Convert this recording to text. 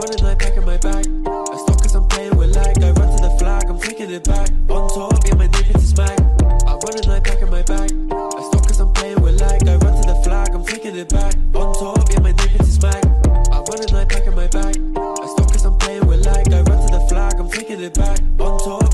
run a night back in my bag. I stop cause I'm playing with lag. I run to the flag, I'm taking it back. On top, yeah, my name is smack. I run a night back in my bag. I stop cause I'm playing with lag. I run to the flag, I'm taking it back. On top, yeah, my name is smack. I run a night back in my bag. I stop cause I'm playing with lag. I run to the flag, I'm taking it back. on top.